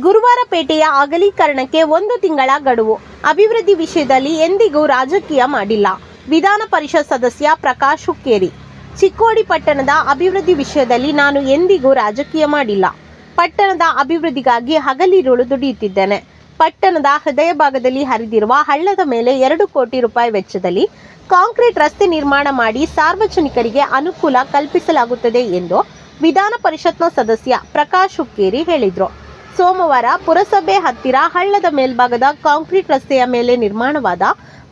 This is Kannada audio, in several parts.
ಗುರುವಾರ ಪೇಟೆಯ ಅಗಲೀಕರಣಕ್ಕೆ ಒಂದು ತಿಂಗಳ ಗಡುವು. ಅಭಿವೃದ್ಧಿ ವಿಷಯದಲ್ಲಿ ಎಂದಿಗೂ ರಾಜಕೀಯ ಮಾಡಿಲ್ಲ. ವಿಧಾನ ಪರಿಷತ್ ಸದಸ್ಯ ಪ್ರಕಾಶ್ ಹುಕ್ಕೇರಿ. ಚಿಕ್ಕೋಡಿ ಪಟ್ಟಣದ ಅಭಿವೃದ್ಧಿ ವಿಷಯದಲ್ಲಿ ನಾನು ಎಂದಿಗೂ ರಾಜಕೀಯ ಮಾಡಿಲ್ಲ. ಪಟ್ಟಣದ ಅಭಿವೃದ್ಧಿಗಾಗಿ ಹಗಲಿರುಳು ದುಡಿಯುತ್ತಿದ್ದೇನೆ. ಪಟ್ಟಣದ ಹೃದಯ ಭಾಗದಲ್ಲಿ ಹರಿದಿರುವ ಹಳ್ಳದ ಮೇಲೆ ಎರಡು ಕೋಟಿ ರೂಪಾಯಿ ವೆಚ್ಚದಲ್ಲಿ ಕಾಂಕ್ರೀಟ್ ರಸ್ತೆ ನಿರ್ಮಾಣ ಮಾಡಿ ಸಾರ್ವಜನಿಕರಿಗೆ ಅನುಕೂಲ ಕಲ್ಪಿಸಲಾಗುತ್ತದೆ ಎಂದು ವಿಧಾನ ಪರಿಷತ್ನ ಸದಸ್ಯ ಪ್ರಕಾಶ್ ಹುಕ್ಕೇರಿ ಹೇಳಿದರು. ಸೋಮವಾರ ಪುರಸಭೆ ಹತ್ತಿರ ಹಳ್ಳದ ಮೇಲ್ಭಾಗದ ಕಾಂಕ್ರೀಟ್ ರಸ್ತೆಯ ಮೇಲೆ ನಿರ್ಮಾಣವಾದ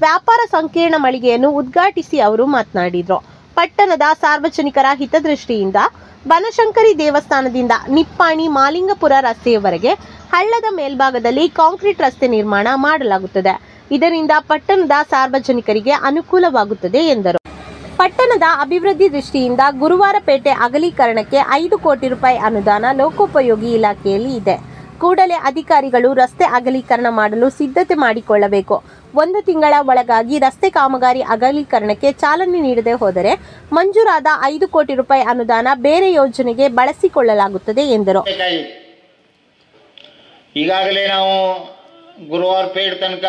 ವ್ಯಾಪಾರ ಸಂಕೀರ್ಣ ಮಳಿಗೆಯನ್ನು ಉದ್ಘಾಟಿಸಿ ಅವರು ಮಾತನಾಡಿದರು. ಪಟ್ಟಣದ ಸಾರ್ವಜನಿಕರ ಹಿತದೃಷ್ಟಿಯಿಂದ ಬನಶಂಕರಿ ದೇವಸ್ಥಾನದಿಂದ ನಿಪ್ಪಾಣಿ ಮಾಲಿಂಗಪುರ ರಸ್ತೆಯವರೆಗೆ ಹಳ್ಳದ ಮೇಲ್ಭಾಗದಲ್ಲಿ ಕಾಂಕ್ರೀಟ್ ರಸ್ತೆ ನಿರ್ಮಾಣ ಮಾಡಲಾಗುತ್ತದೆ. ಇದರಿಂದ ಪಟ್ಟಣದ ಸಾರ್ವಜನಿಕರಿಗೆ ಅನುಕೂಲವಾಗುತ್ತದೆ ಎಂದರು. ಪಟ್ಟಣದ ಅಭಿವೃದ್ಧಿ ದೃಷ್ಟಿಯಿಂದ ಗುರುವಾರಪೇಟೆ ಅಗಲೀಕರಣಕ್ಕೆ ಐದು ಕೋಟಿ ರೂಪಾಯಿ ಅನುದಾನ ಲೋಕೋಪಯೋಗಿ ಇಲಾಖೆಯಲ್ಲಿ ಇದೆ. ಕೂಡಲೇ ಅಧಿಕಾರಿಗಳು ರಸ್ತೆ ಅಗಲೀಕರಣ ಮಾಡಲು ಸಿದ್ಧತೆ ಮಾಡಿಕೊಳ್ಳಬೇಕು. ಒಂದು ತಿಂಗಳ ಒಳಗಾಗಿ ರಸ್ತೆ ಕಾಮಗಾರಿ ಅಗಲೀಕರಣಕ್ಕೆ ಚಾಲನೆ ನೀಡದೆ ಹೋದರೆ ಮಂಜೂರಾದ ಐದು ಕೋಟಿ ರೂಪಾಯಿ ಅನುದಾನ ಬೇರೆ ಯೋಜನೆಗೆ ಬಳಸಿಕೊಳ್ಳಲಾಗುತ್ತದೆ ಎಂದರು. ಈಗಾಗಲೇ ನಾವು ಗುರುವಾರ ಪೇಡ್ ತನಕ,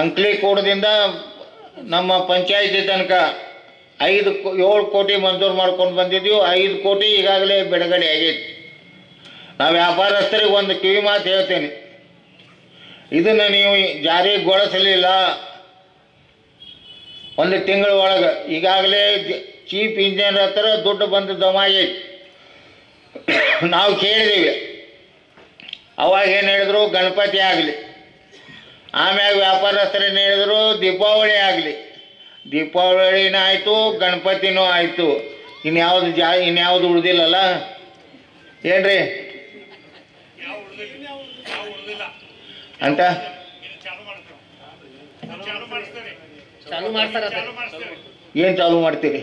ಅಂಕ್ಲಿ ಕೋಡದಿಂದ ನಮ್ಮ ಪಂಚಾಯಿತಿ ತನಕ ಐದು ಏಳು ಕೋಟಿ ಮಂಜೂರು ಮಾಡ್ಕೊಂಡು ಬಂದಿದ್ದೀವಿ. ಐದು ಕೋಟಿ ಈಗಾಗಲೇ ಬಿಡುಗಡೆ ಆಗೈತಿ. ನಾವು ವ್ಯಾಪಾರಸ್ಥರಿಗೆ ಒಂದು ಕಿವಿ ಮಾತು ಹೇಳ್ತೇನೆ. ಇದನ್ನು ನೀವು ಜಾರಿಗೊಳಿಸಲಿಲ್ಲ ಒಂದು ತಿಂಗಳ ಒಳಗೆ. ಈಗಾಗಲೇ ಚೀಫ್ ಇಂಜಿನಿಯರ್ ಹತ್ರ ದುಡ್ಡು ಬಂದು ಜಮಾ ಆಗೈತಿ ನಾವು ಕೇಳಿದ್ದೀವಿ ಅವಾಗ ಏನು ಹೇಳಿದ್ರು? ಗಣಪತಿ ಆಗಲಿ. ಆಮ್ಯಾಗ ವ್ಯಾಪಾರಸ್ಥರೇನು ಏನು ಹೇಳಿದ್ರು? ದೀಪಾವಳಿ ಆಗಲಿ. ದೀಪಾವಳಿನೂ ಆಯಿತು, ಗಣಪತಿನೂ ಆಯಿತು. ಇನ್ಯಾವುದು ಜಾ, ಇನ್ಯಾವುದು ಉಳ್ದಿಲ್ಲಲ್ಲ? ಏನ್ರಿ? ಅಂತ? ಏನು ಚಾಲು ಮಾಡ್ತೀರಿ?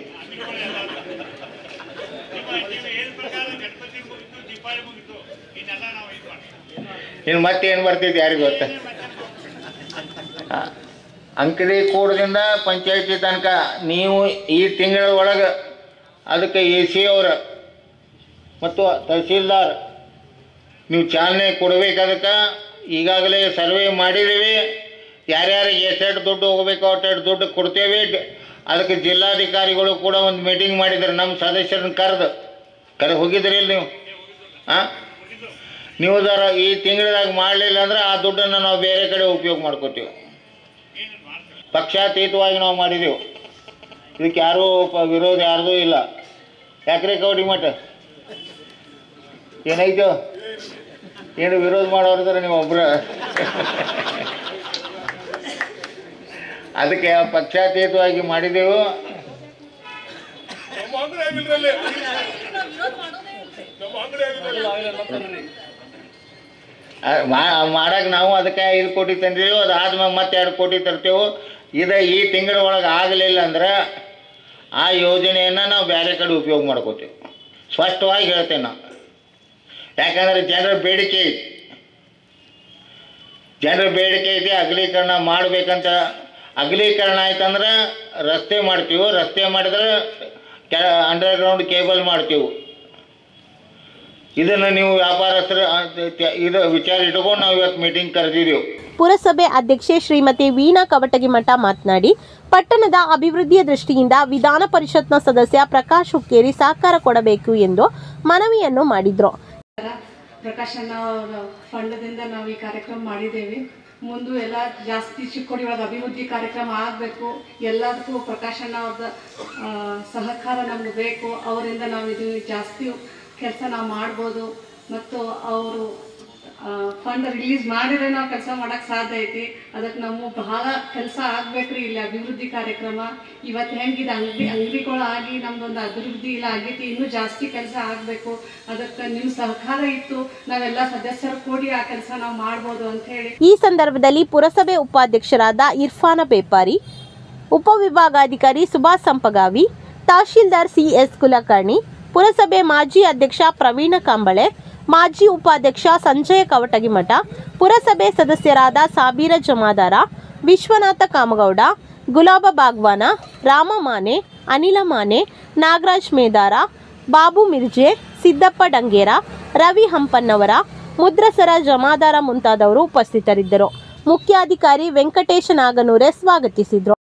ಇನ್ನು ಮತ್ತೆ ಏನು ಬರ್ತೈತಿ ಯಾರಿಗೆ ಗೊತ್ತ? ಅಂಕಲಿ ಕೂಡದಿಂದ ಪಂಚಾಯತಿ ತನಕ ನೀವು ಈ ತಿಂಗಳ ಒಳಗೆ ಅದಕ್ಕೆ ಎ ಸಿ ಅವ್ರ ಮತ್ತು ತಹಸೀಲ್ದಾರ್ ನೀವು ಚಾಲನೆ ಕೊಡ್ಬೇಕು ಅದಕ್ಕೆ ಈಗಾಗಲೇ ಸರ್ವೆ ಮಾಡಿದ್ದೀವಿ. ಯಾರ್ಯಾರಿಗೆ ಎಷ್ಟೆಷ್ಟು ದುಡ್ಡು ಹೋಗಬೇಕು ಅಷ್ಟೆಷ್ಟು ದುಡ್ಡು ಕೊಡ್ತೇವೆ. ಅದಕ್ಕೆ ಜಿಲ್ಲಾಧಿಕಾರಿಗಳು ಕೂಡ ಒಂದು ಮೀಟಿಂಗ್ ಮಾಡಿದ್ರು ನಮ್ಮ ಸದಸ್ಯರನ್ನ ಕರೆದು. ಕರೆ ಹೋಗಿದ್ರಿ ನೀವು? ಹಾಂ ನೀವು ಜರ ಈ ತಿಂಗಳದಾಗ ಮಾಡಲಿಲ್ಲ ಅಂದ್ರೆ ಆ ದುಡ್ಡನ್ನು ನಾವು ಬೇರೆ ಕಡೆ ಉಪಯೋಗ ಮಾಡ್ಕೋತೀವಿ. ಪಕ್ಷಾತೀತವಾಗಿ ನಾವು ಮಾಡಿದೆವು. ಇದಕ್ಕೆ ಯಾರೂ ವಿರೋಧ ಯಾರ್ದೂ ಇಲ್ಲ. ಯಾಕ್ರಿ ಕೌಡಿ ಮಠ? ಏನಾಯ್ತು? ಏನು ವಿರೋಧ ಮಾಡೋರಿದ್ರೆ ನೀವು ಒಬ್ರ ಅದಕ್ಕೆ ಪಕ್ಷಾತೀತವಾಗಿ ಮಾಡಿದೆವು. ಮಾಡಕ್ಕೆ ನಾವು ಅದಕ್ಕೆ ಐದು ಕೋಟಿ ತಂದಿದ್ದೆವು ಅದು ಆದ್ಮೇಲೆ ಮತ್ತೆ ಎರಡು ಕೋಟಿ ತರ್ತೇವೆ. ಇದು ಈ ತಿಂಗಳ ಒಳಗೆ ಆಗಲಿಲ್ಲ ಅಂದ್ರೆ ಆ ಯೋಜನೆಯನ್ನು ನಾವು ಬೇರೆ ಕಡೆ ಉಪಯೋಗ ಮಾಡ್ಕೋತೀವಿ. ಸ್ಪಷ್ಟವಾಗಿ ಹೇಳ್ತೇನೆ ನಾವು ಯಾಕಂದ್ರೆ ಜನರ ಬೇಡಿಕೆ ಇದೆ ಜನರ ಬೇಡಿಕೆ ಇದೆ ಅಗಲೀಕರಣ ಮಾಡಬೇಕಂತ, ಅಗಲೀಕರಣ ಆಯ್ತಂದ್ರೆ ರಸ್ತೆ ಮಾಡ್ತೀವಿ. ರಸ್ತೆ ಮಾಡಿದ್ರೆ ಕೆ ಅಂಡರ್ಗ್ರೌಂಡ್ ಕೇಬಲ್ ಮಾಡ್ತೀವಿ. ಇದನ್ನು ನೀವು ವ್ಯಾಪಾರಸ್ಥರ ಇದು ವಿಚಾರ ಇಟ್ಕೊಂಡು ನಾವು ಇವತ್ತು ಮೀಟಿಂಗ್ ಕರೆದಿದ್ದೀವಿ. ಪುರಸಭೆ ಅಧ್ಯಕ್ಷೆ ಶ್ರೀಮತಿ ವೀಣಾ ಕವಟಗಿಮಠ ಮಾತನಾಡಿ, ಪಟ್ಟಣದ ಅಭಿವೃದ್ಧಿಯ ದೃಷ್ಟಿಯಿಂದ ವಿಧಾನ ಪರಿಷತ್ನ ಸದಸ್ಯ ಪ್ರಕಾಶ್ ಹುಕ್ಕೇರಿ ಸಹಕಾರ ಕೊಡಬೇಕು ಎಂದು ಮನವಿಯನ್ನು ಮಾಡಿದ್ರು. ಪ್ರಕಾಶನ ಅವರ ಫಂಡದಿಂದ ನಾವು ಈ ಕಾರ್ಯಕ್ರಮ ಮಾಡಿದ್ದೇವೆ. ಮುಂದೆ ಎಲ್ಲ ಜಾಸ್ತಿ ಚಿಕ್ಕೋಡಿ ಒಳಗೆ ಅಭಿವೃದ್ಧಿ ಕಾರ್ಯಕ್ರಮ ಆಗಬೇಕು. ಎಲ್ಲದಕ್ಕೂ ಅವ್ರದ ಸಹಕಾರ ನಮ್ಗೆ ಬೇಕು. ಅವರಿಂದ ನಾವು ಇದು ಜಾಸ್ತಿ ಕೆಲಸ ನಾವು ಮಾಡ್ಬೋದು. ಮತ್ತು ಅವರು ಫಂಡ್ ರಿಲೀಸ್ ಮಾಡಿದ್ರೆ ನಾವು ಕೆಲಸ ಮಾಡಕ್ಕೆ ಸಾಧ್ಯ ಐತಿ. ಅದಕ್ಕೆ ನಮ್ಮ ಬಹಳ ಕೆಲಸ ಆಗ್ಬೇಕ್ರಿ ಇಲ್ಲಿ ಅಭಿವೃದ್ಧಿ ಕಾರ್ಯಕ್ರಮ. ಇವತ್ತು ಹೆಂಗಿದೆ, ಅಂಗಡಿ, ಅಂಗಡಿಗಳು ಆಗಿ ನಮ್ದೊಂದು ಅಭಿವೃದ್ಧಿ ಇಲ್ಲ ಆಗೈತಿ, ಇನ್ನೂ ಜಾಸ್ತಿ ಕೆಲಸ ಆಗಬೇಕು. ಅದಕ್ಕೆ ನಿಮ್ಮ ಸಹಕಾರ ಇತ್ತು, ನಾವೆಲ್ಲ ಸದಸ್ಯರು ಕೂಡಿ ಆ ಕೆಲಸ ನಾವು ಮಾಡ್ಬೋದು ಅಂತ ಹೇಳಿ. ಈ ಸಂದರ್ಭದಲ್ಲಿ ಪುರಸಭೆ ಉಪಾಧ್ಯಕ್ಷರಾದ ಇರ್ಫಾನ ಬೇಪಾರಿ ಉಪವಿಭಾಗಾಧಿಕಾರಿ ಸುಭಾಷ್ ಸಂಪಗಾವಿ, ತಹಶೀಲ್ದಾರ್ ಸಿಎಸ್ ಕುಲಕರ್ಣಿ, ಪುರಸಭೆ ಮಾಜಿ ಅಧ್ಯಕ್ಷ ಪ್ರವೀಣ ಕಾಂಬಳೆ ಮಾಜಿ ಉಪಾಧ್ಯಕ್ಷ ಸಂಜಯ ಕವಟಗಿಮಠ ಪುರಸಭೆ ಸದಸ್ಯರಾದ ಸಾಬೀರ ಜಮಾದಾರ, ವಿಶ್ವನಾಥ ಕಾಮಗೌಡ, ಗುಲಾಬ ಬಾಗ್ವಾನ, ರಾಮ ಮಾನೆ, ಅನಿಲ ಮಾನೆ, ನಾಗರಾಜ್ ಮೇದಾರ, ಬಾಬು ಮಿರ್ಜೆ, ಸಿದ್ದಪ್ಪ ಡಂಗೇರ, ರವಿ ಹಂಪನ್ನವರ, ಮುದ್ರಸರ ಜಮಾದಾರ ಮುಂತಾದವರು ಉಪಸ್ಥಿತರಿದ್ದರು. ಮುಖ್ಯಾಧಿಕಾರಿ ವೆಂಕಟೇಶ ನಾಗನೂರೆ ಸ್ವಾಗತಿಸಿದರು.